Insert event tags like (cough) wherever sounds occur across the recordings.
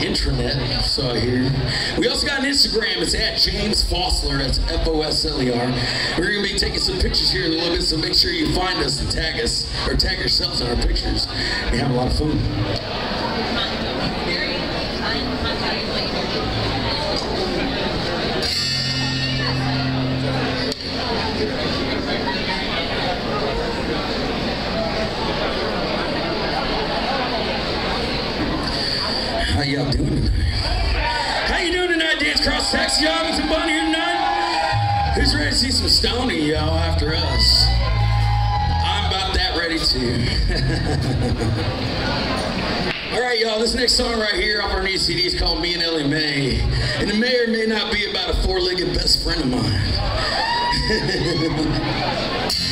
intranet, so I hear. We also got an Instagram. It's at James Fosler. That's F-O-S-L-E-R. We're going to be taking some pictures here in a little bit, so make sure you find us and tag us, or tag yourselves in our pictures. We have a lot of fun. (laughs) All right, y'all, this next song right here off our new CD is called Me and Ellie May. And it may or may not be about a four-legged best friend of mine. (laughs)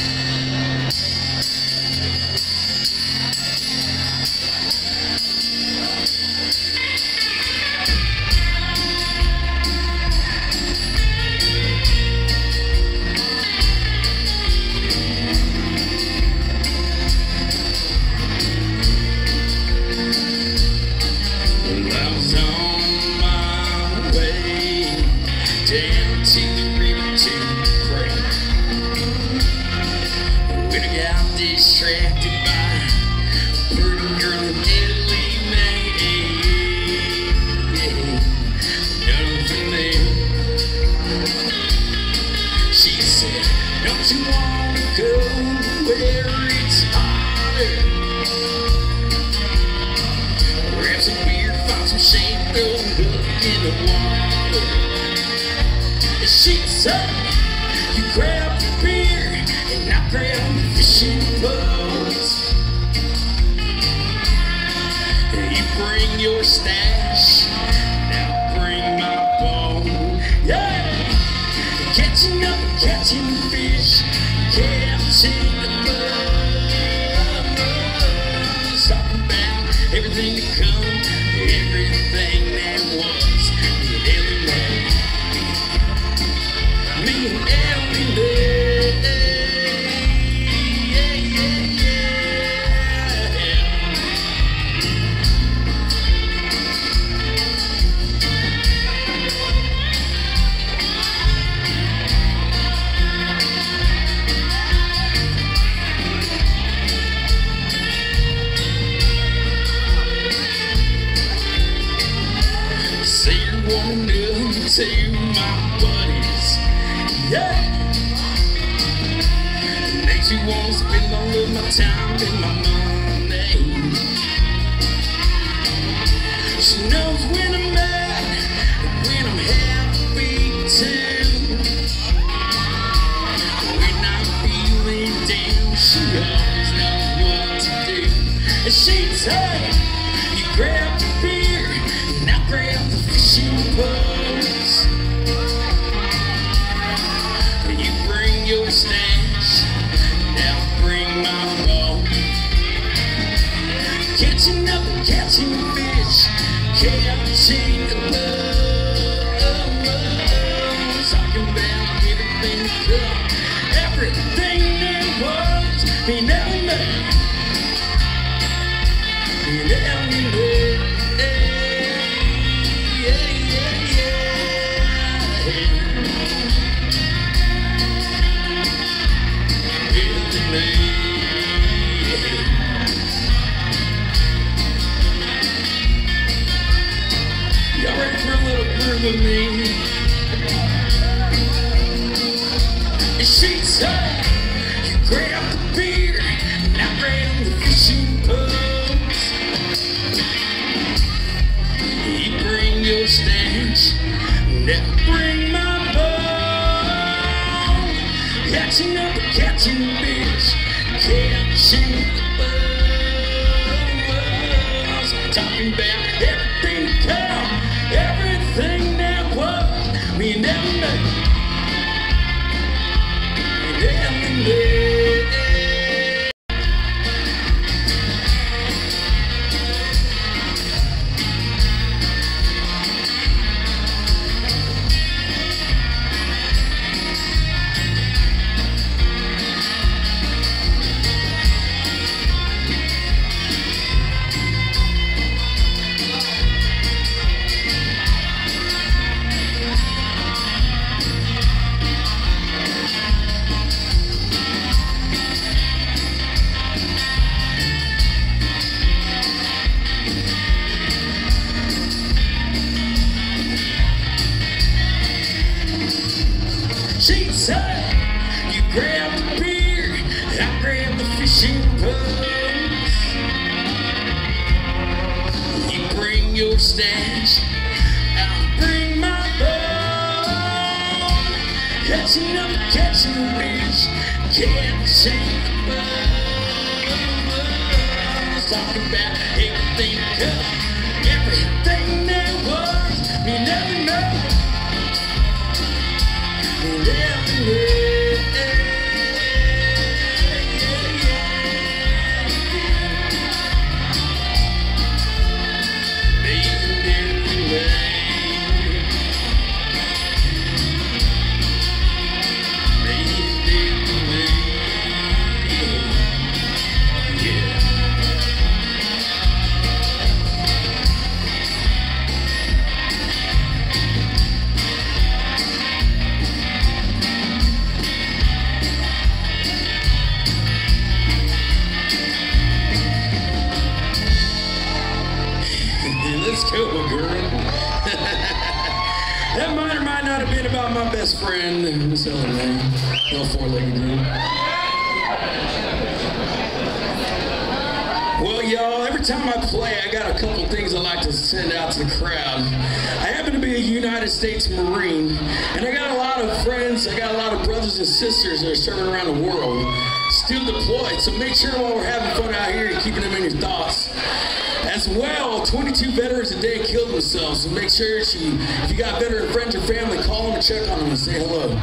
Well, y'all, every time I play, I got a couple things I like to send out to the crowd. I happen to be a United States Marine, and I got a lot of friends, I got a lot of brothers and sisters that are serving around the world, still deployed. So make sure while we're having fun out here, you're keeping them in your thoughts. As well, 22 veterans a day killed themselves, so make sure you, if you got veteran friends or family, call them and check on them and say hello.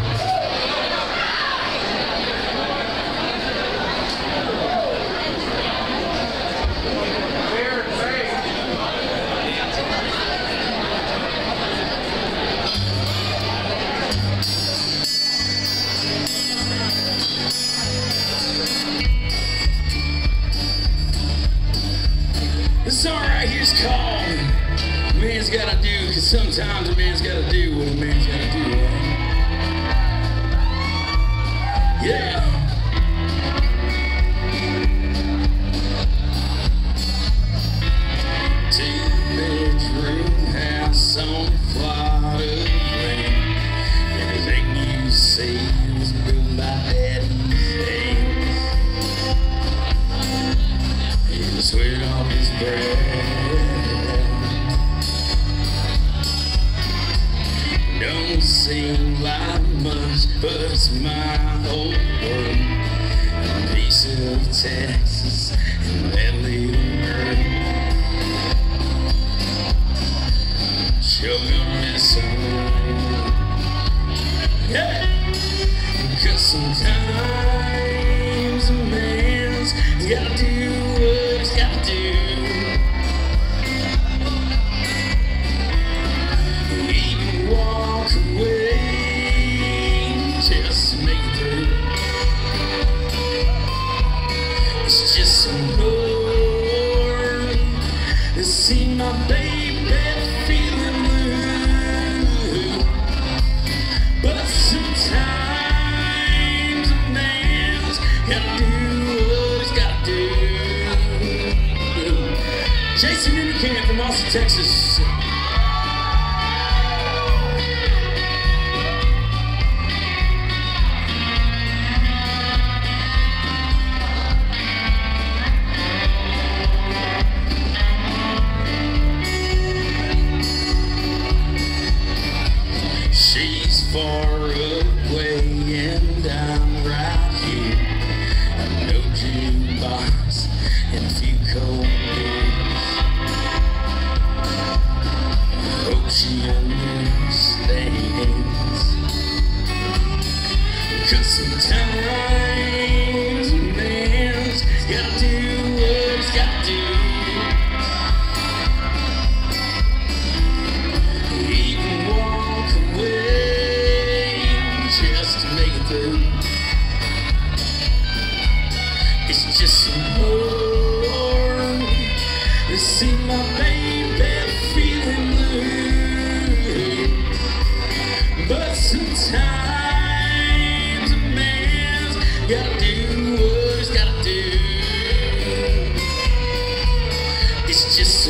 Just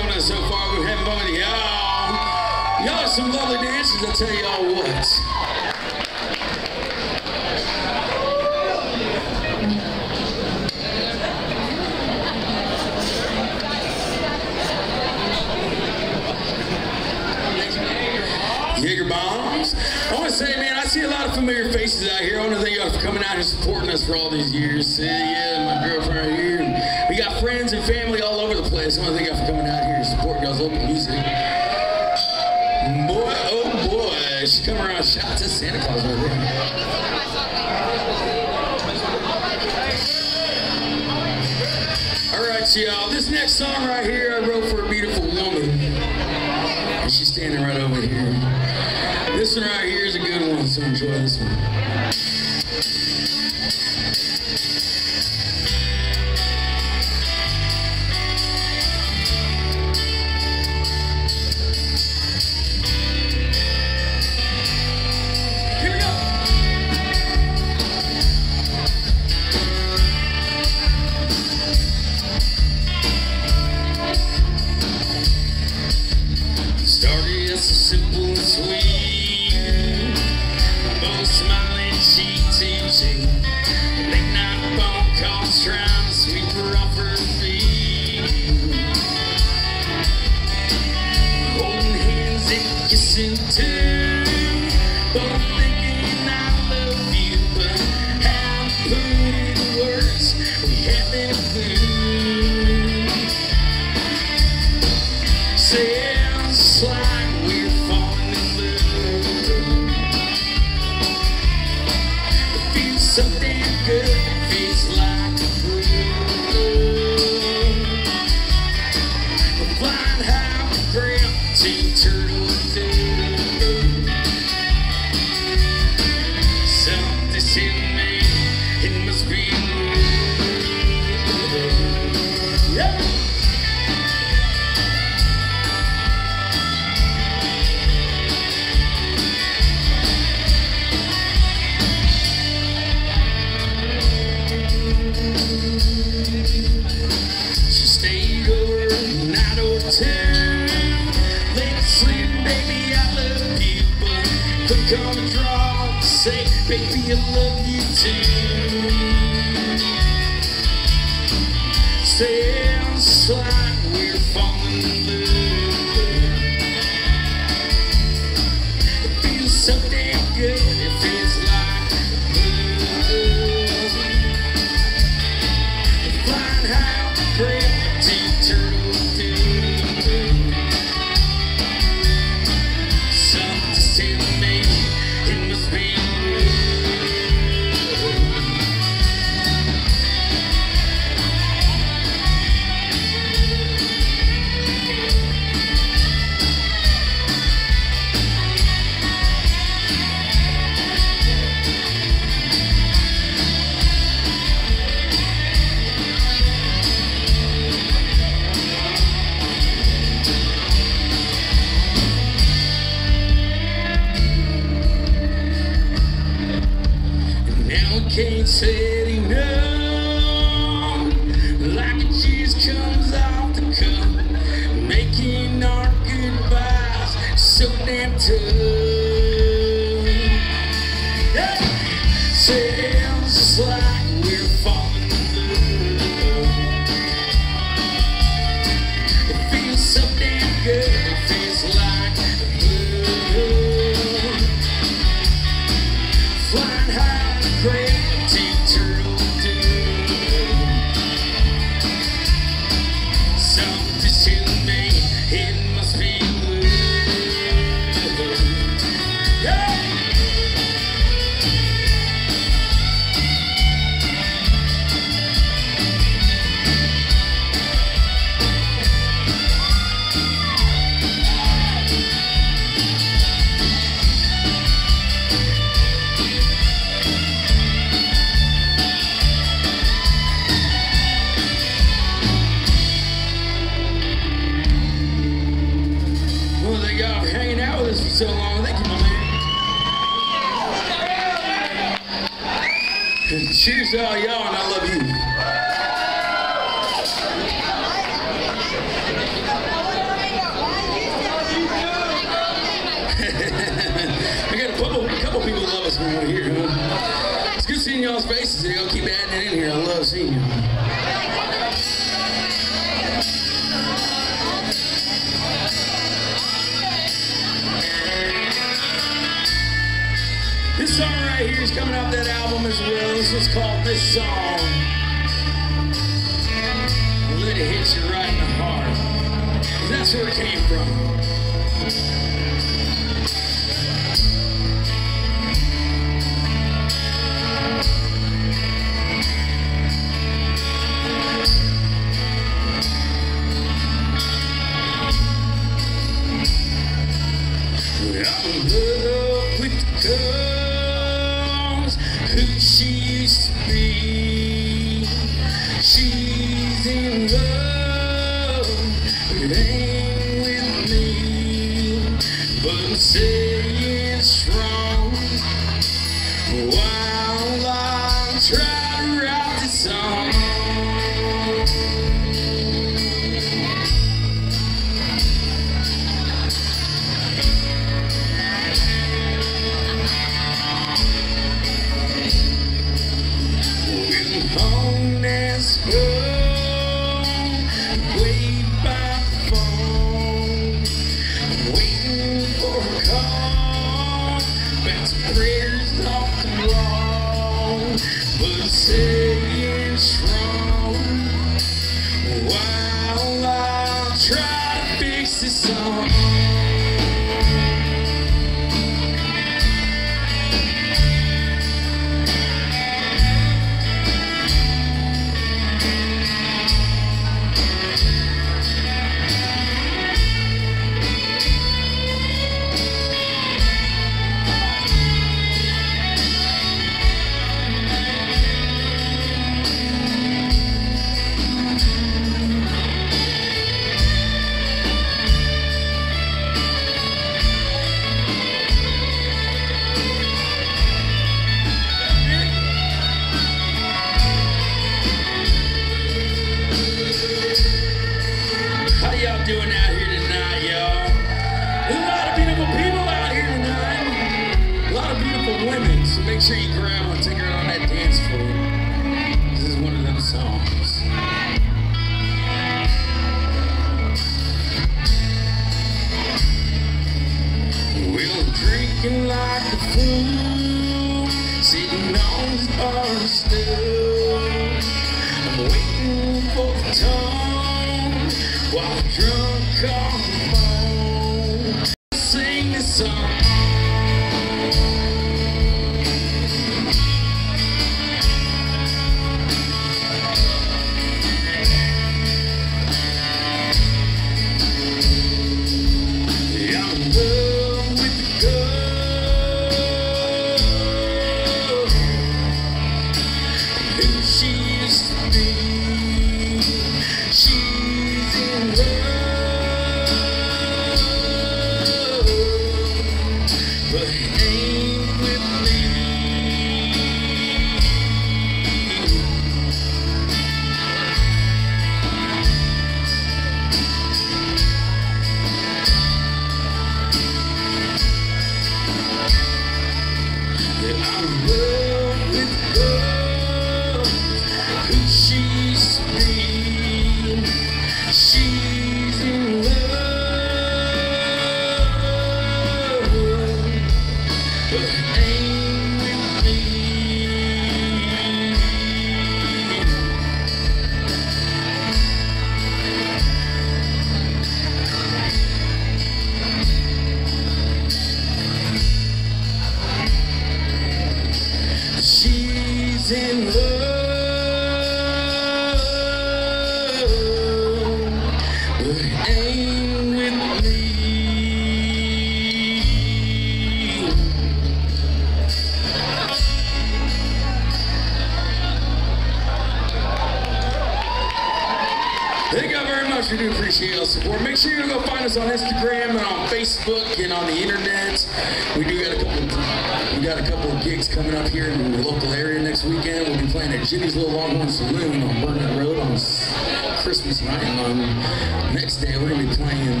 Christmas and um, Next day we're gonna be playing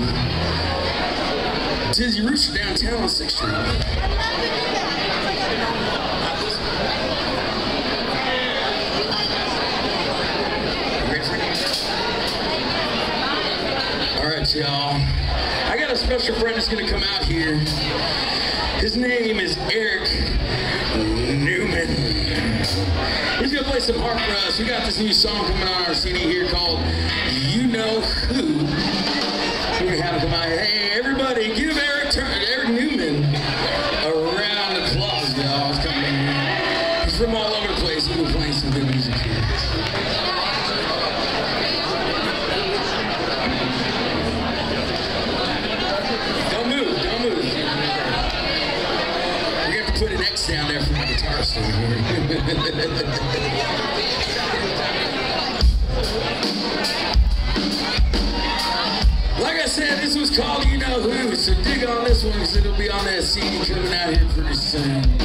Dizzy Rooster downtown on Sixth Street. Alright y'all. I got a special friend that's gonna come out here. His name is Eric Neumann. He's gonna play some harp for us. We got this new song coming on our CD here called like I said, this was called You Know Who, so dig on this one because it'll be on that CD coming out here pretty soon.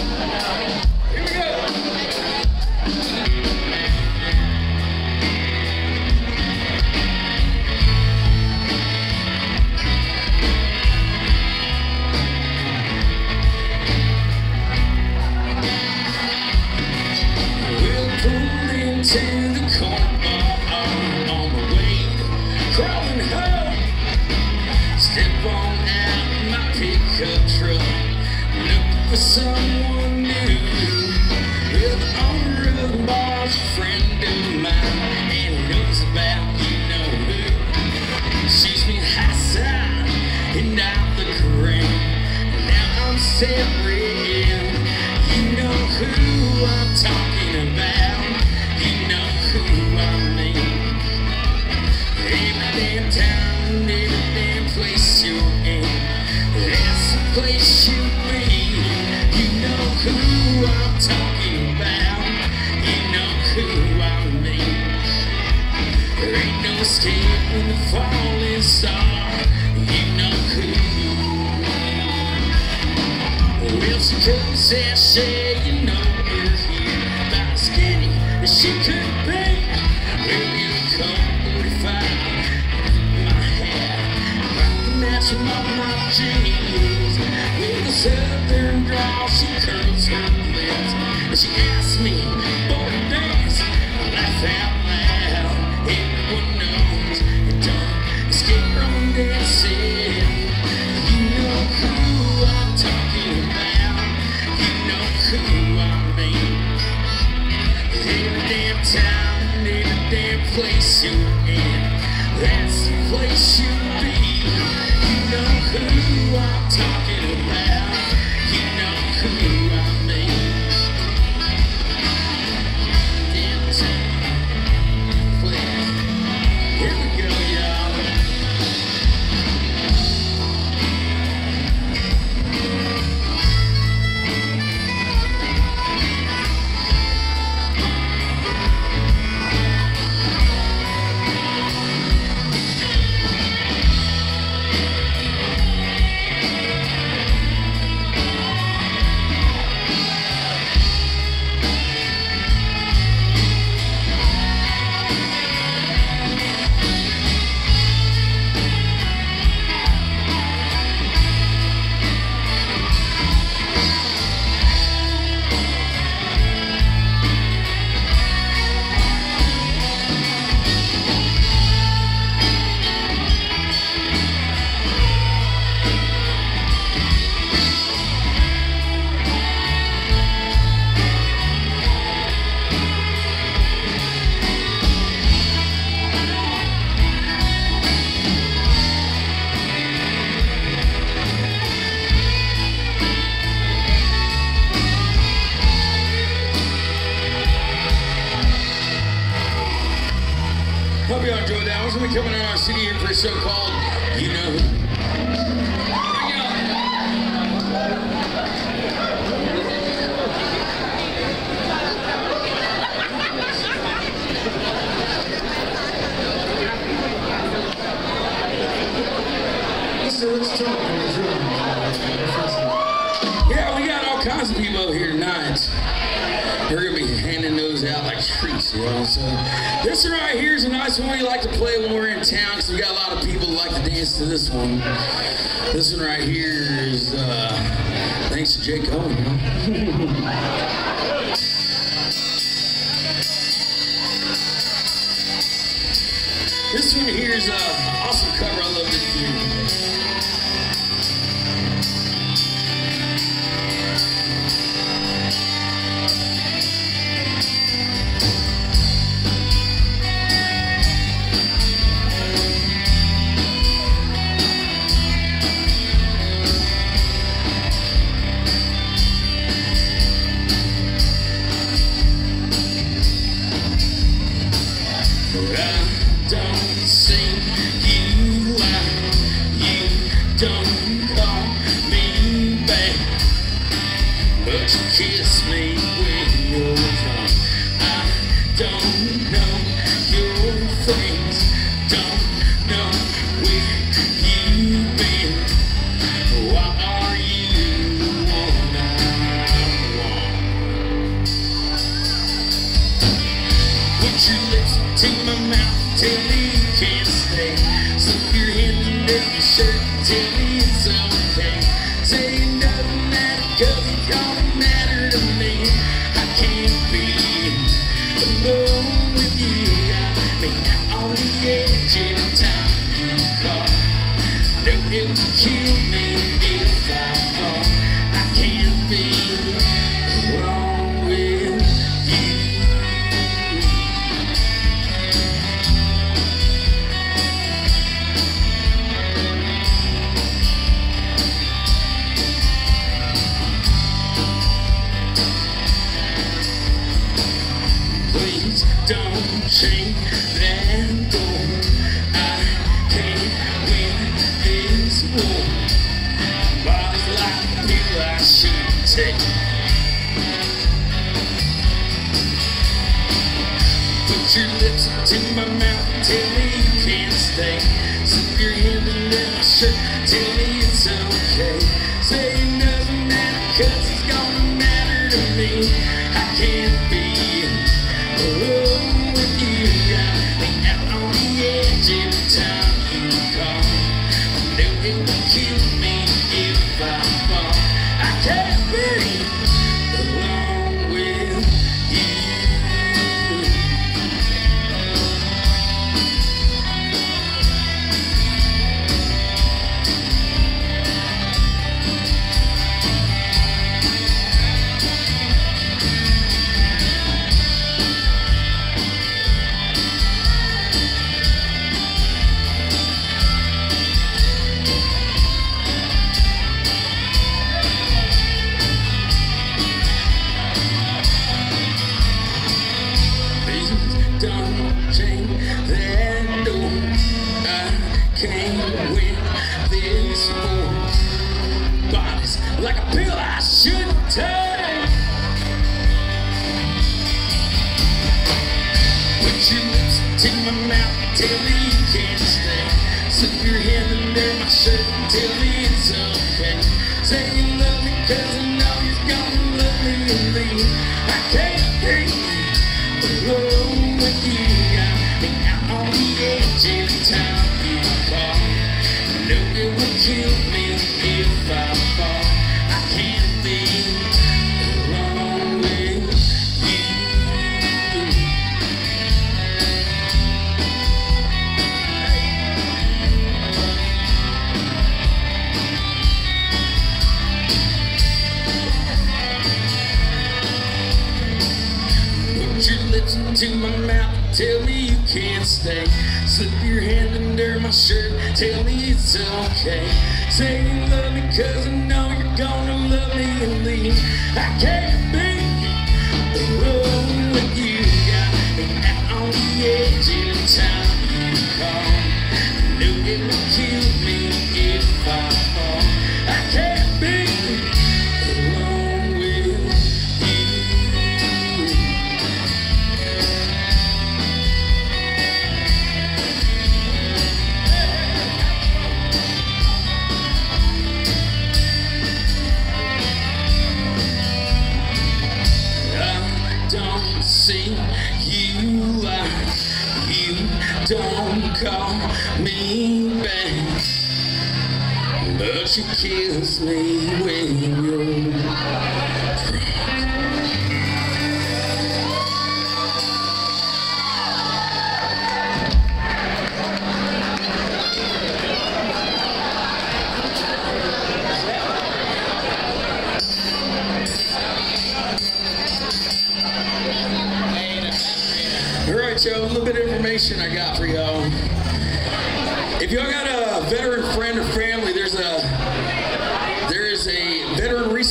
Tell me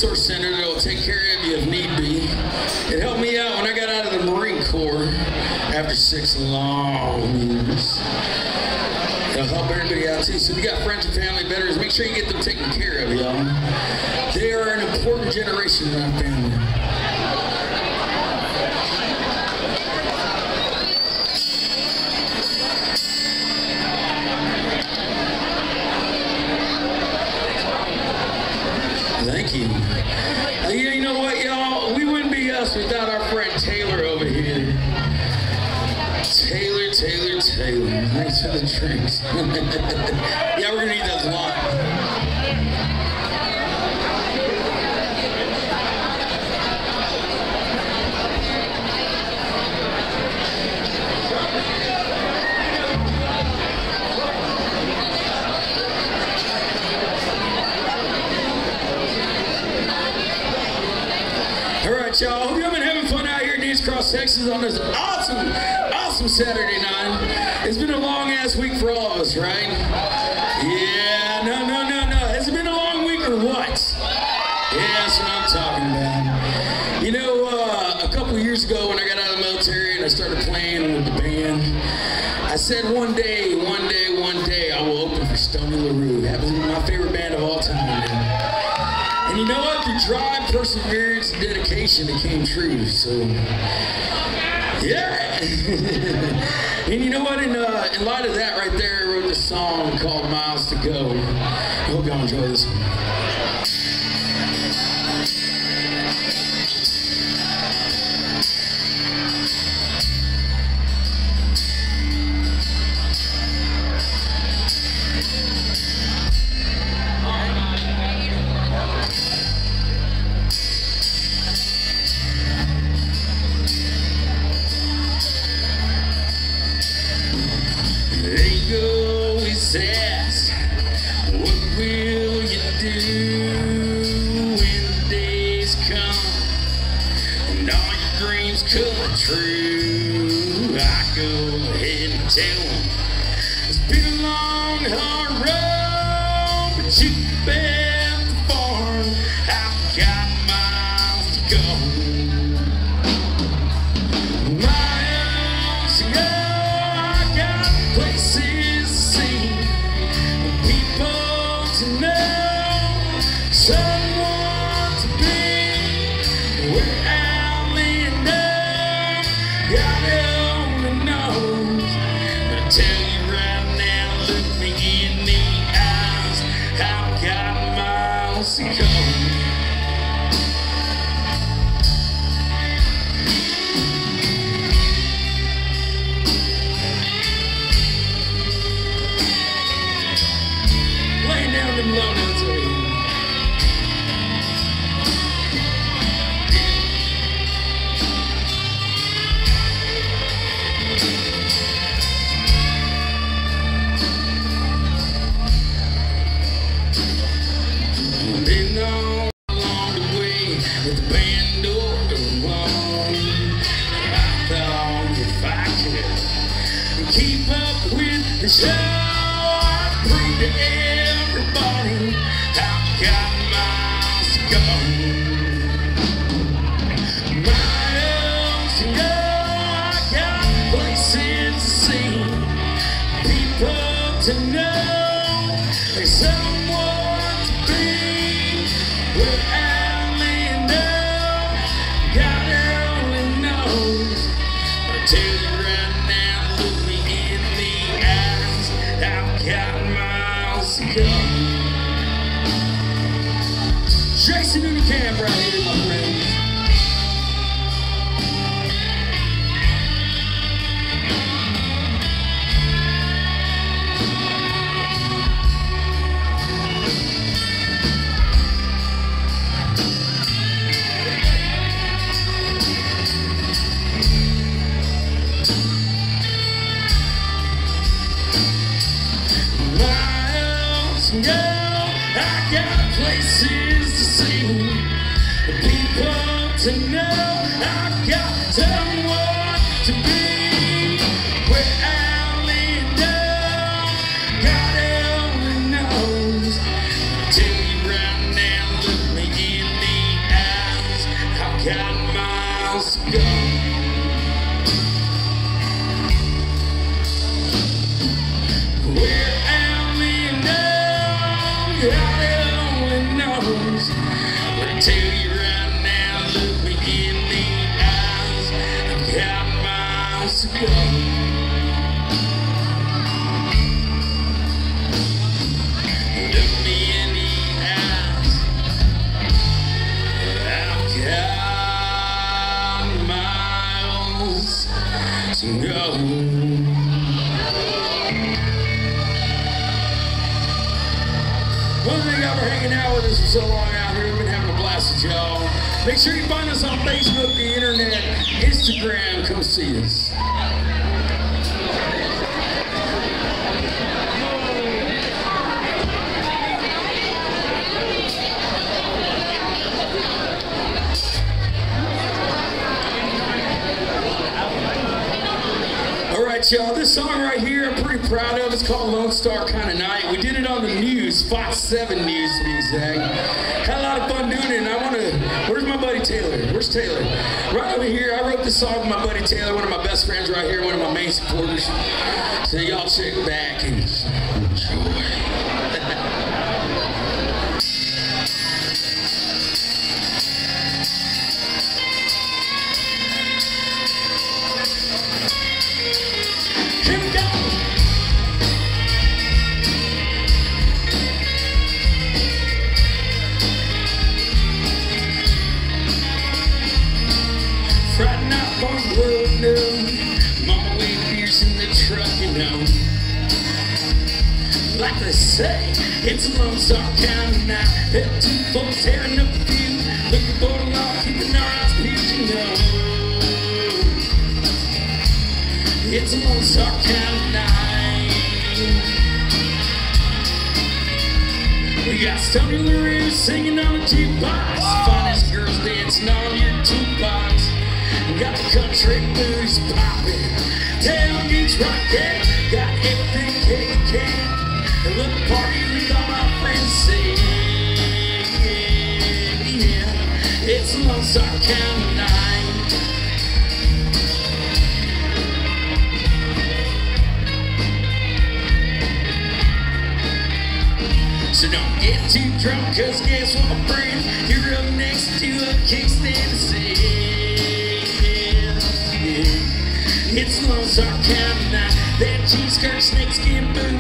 resource center that will take care of you if need be. It helped me out when I got out of the Marine Corps after six long years. It'll help everybody out too. So if you got friends and family veterans, make sure you get them taken care of, y'all. Saturday night. It's been a long ass week for all of us, right? Yeah, no, no, no, no. Has it been a long week or what? Yeah, that's what I'm talking about. You know, uh, a couple years ago when I got out of the military and I started playing with the band, I said one day, one day, one day, I will open for Stoney LaRue. To be my favorite band of all time. And you know what? Through drive, perseverance, and dedication, it came true. So, yeah. And you know what? In, uh, in light of that, right there, I wrote this song called Miles to Go. I hope y'all enjoy this one. The band Spot 7 News to be exact. Had a lot of fun doing it, and I want to. Where's my buddy Taylor? Where's Taylor? Right over here, I wrote this song with my buddy Taylor, one of my best friends right here, one of my main supporters. So y'all check back. Christmas or Caroline. We got Stoney LaRue singing on the jukebox. Whoa! Finest girls dancing on your jukebox. We got the country blues popping. Tailgates rocking. Got everything cake can. A little party with all my friends sing. Yeah, it's Lone Star County. drunk, cause guess what, my friend? You're up next to a kickstand sale. Yeah. It's Lone Star County night, that cheese curd snakeskin boot.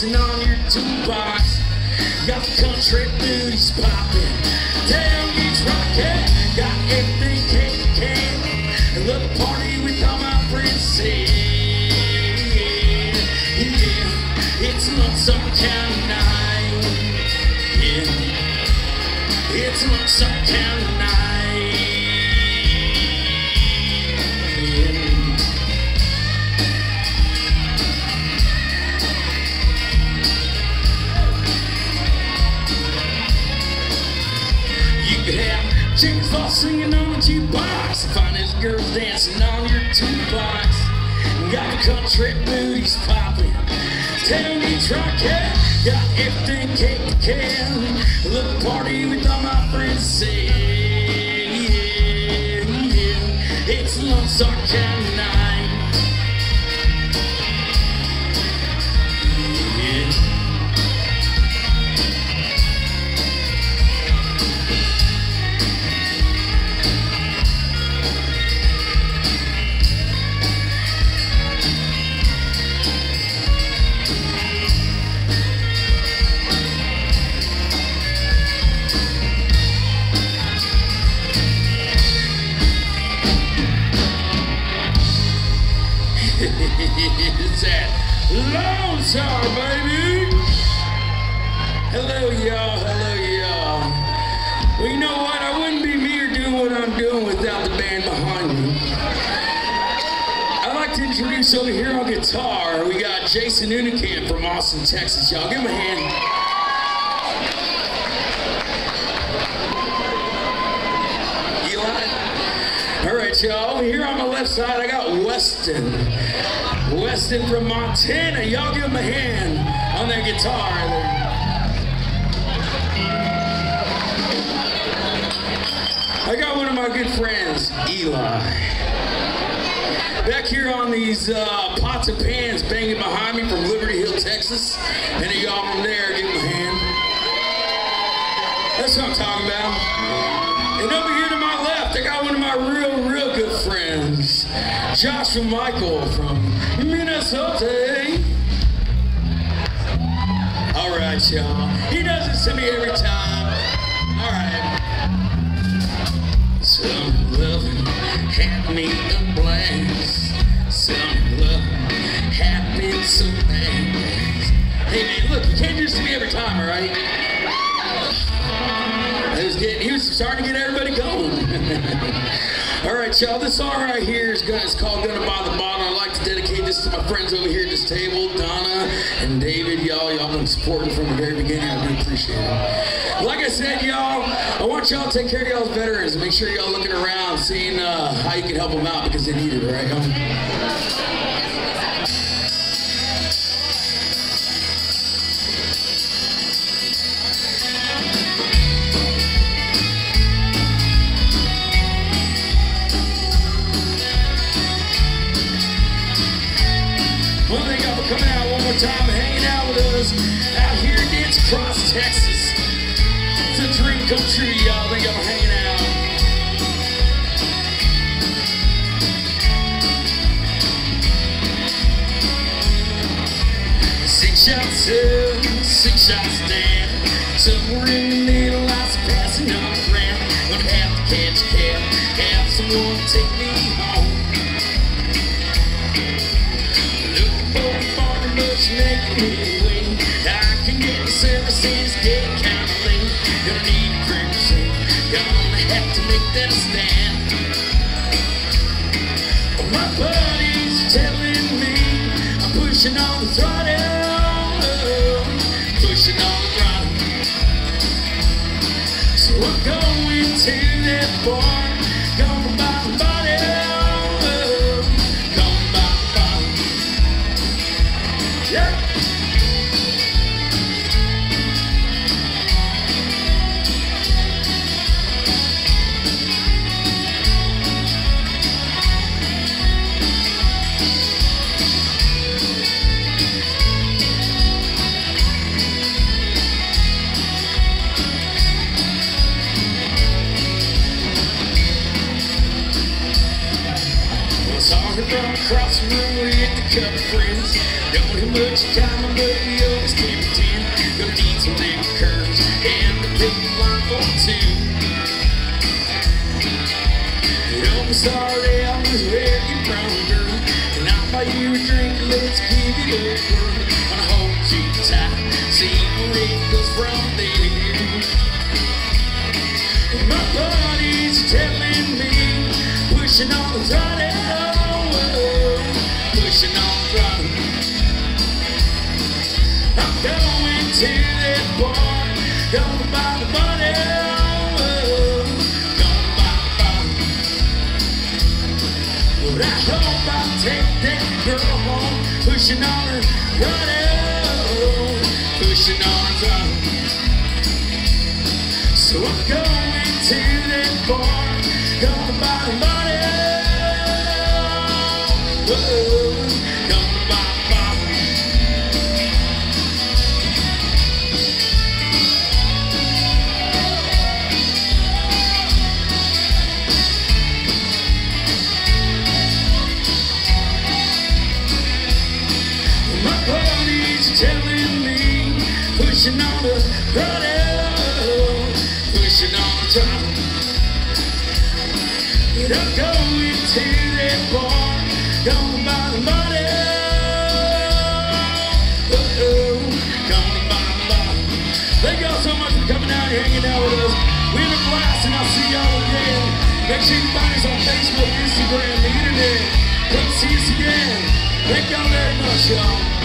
Focusing on your toolbox. Got the country Eli. Back here on these uh, pots and pans banging behind me from Liberty Hill, Texas. Any y'all from there, give them a hand. That's what I'm talking about. And over here to my left, I got one of my real, real good friends, Joshua Michael from Minnesota. All right, y'all. He doesn't send me look, you can't do this to me every time, all right? He was, getting, he was starting to get everybody going. (laughs) all right, y'all, this song right here is, gonna, called Gonna Buy the Bottle. I'd like to dedicate this to my friends over here at this table, Donna and David. Y'all, y'all been supporting from the very beginning. I do appreciate it. Like I said, y'all, I want y'all to take care of y'all's veterans and make sure y'all looking around, seeing uh, how you can help them out because they need it, right? you take me home. Don't I take that girl home, pushing on her, running, pushing on Make sure you find us on Facebook, Instagram, the internet. Come see us again. Thank y'all very much, y'all.